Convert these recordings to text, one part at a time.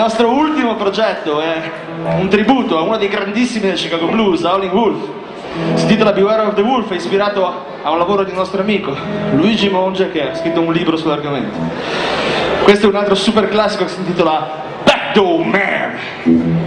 nostro ultimo progetto è un tributo a uno dei grandissimi del Chicago Blues, Howling Wolf. Si intitola Beware of the Wolf, è ispirato a un lavoro di un nostro amico, Luigi Monge, che ha scritto un libro sull'argomento. Questo è un altro super classico che si intitola Backdoor Man.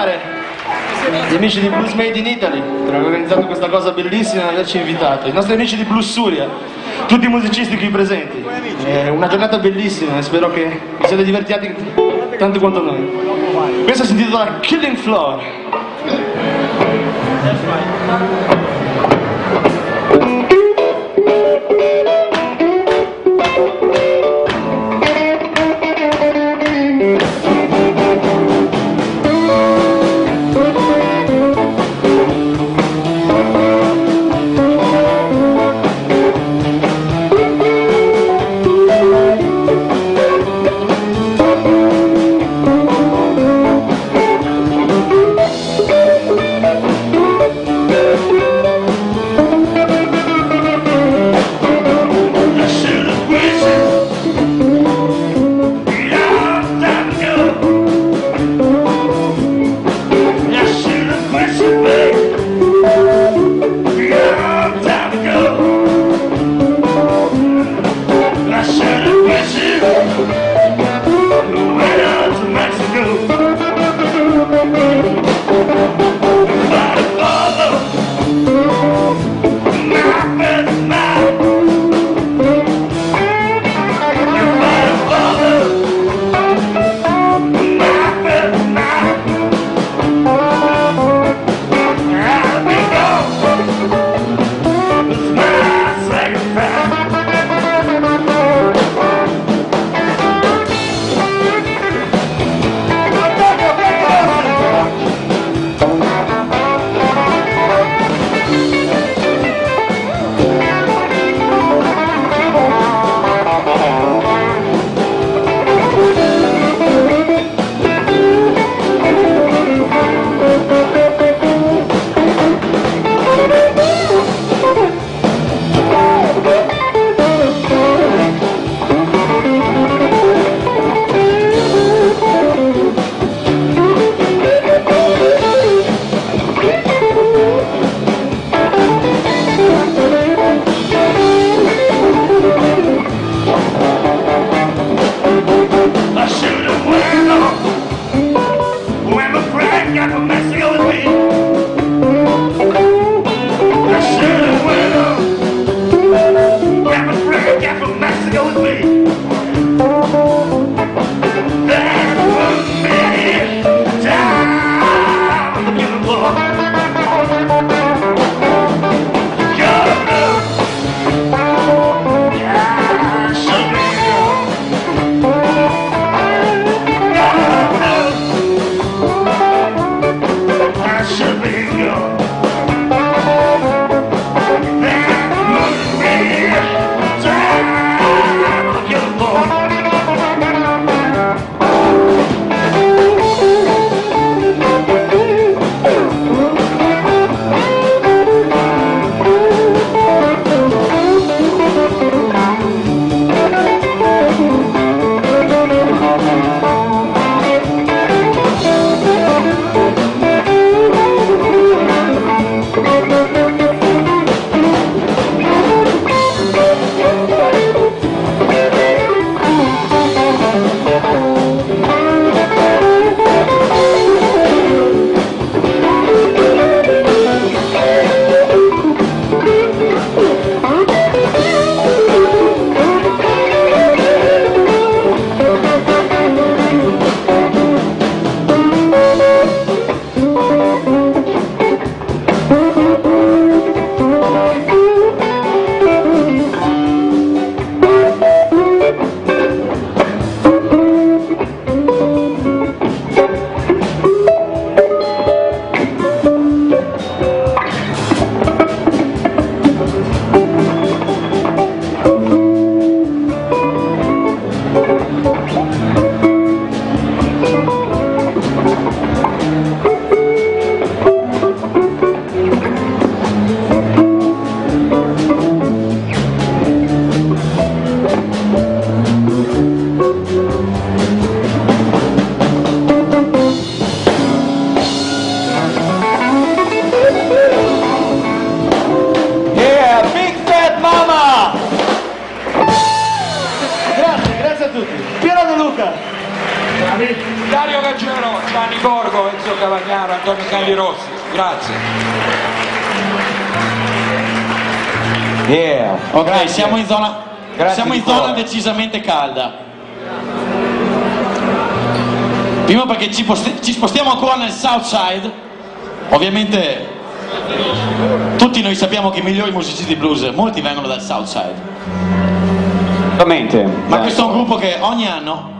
Ringraziare gli amici di Blues Made in Italy per aver organizzato questa cosa bellissima e averci invitato, i nostri amici di Blues Suria, tutti i musicisti qui presenti. È una giornata bellissima e spero che vi siate divertiti tanto quanto noi. Questo si intitola Killing Floor. go with me. Cavagnaro, Antonio Canli Rossi. Grazie. Yeah. Ok, Grazie. siamo in zona, Grazie siamo in zona decisamente calda. Primo perché ci, posti- ci spostiamo ancora nel South Side. Ovviamente tutti noi sappiamo che i migliori musicisti blues, molti vengono dal South Side. Ma questo è un gruppo che ogni anno